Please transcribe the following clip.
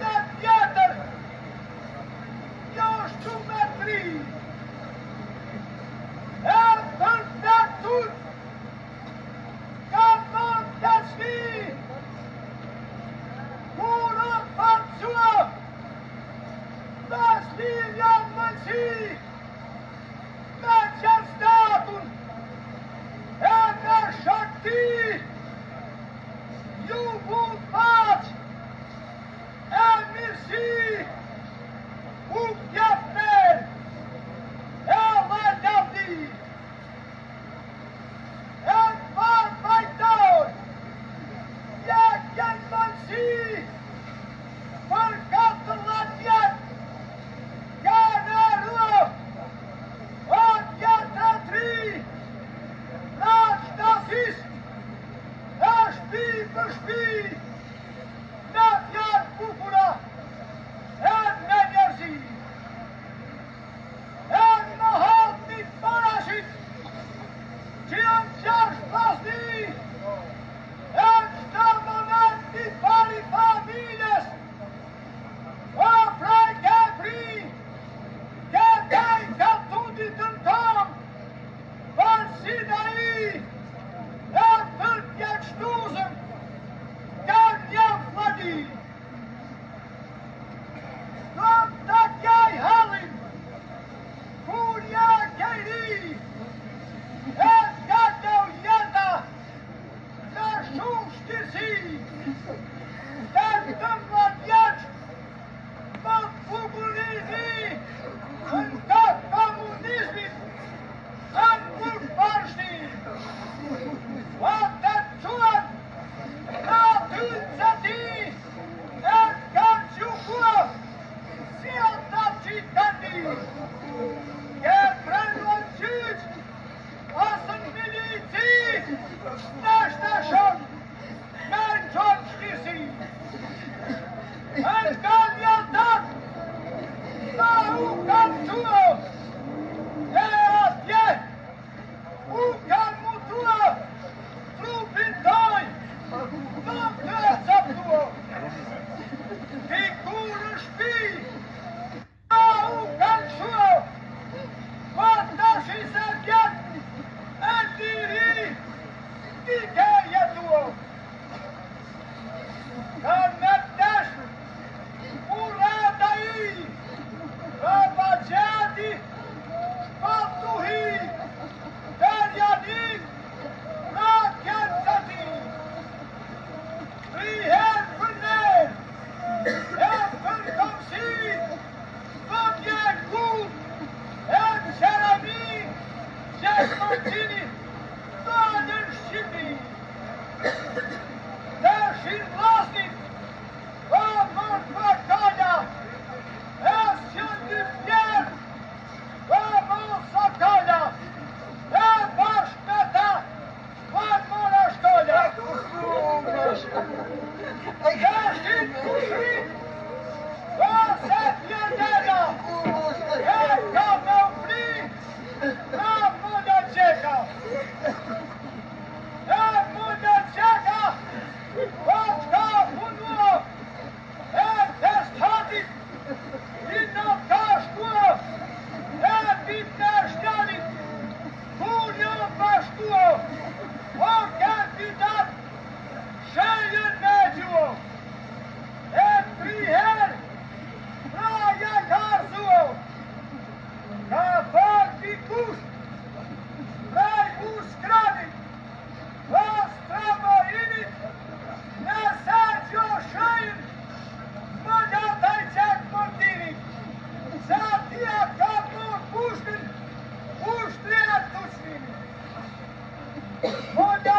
Let's go! História oscura,